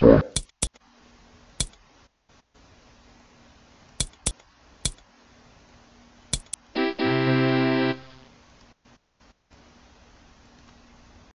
Sure.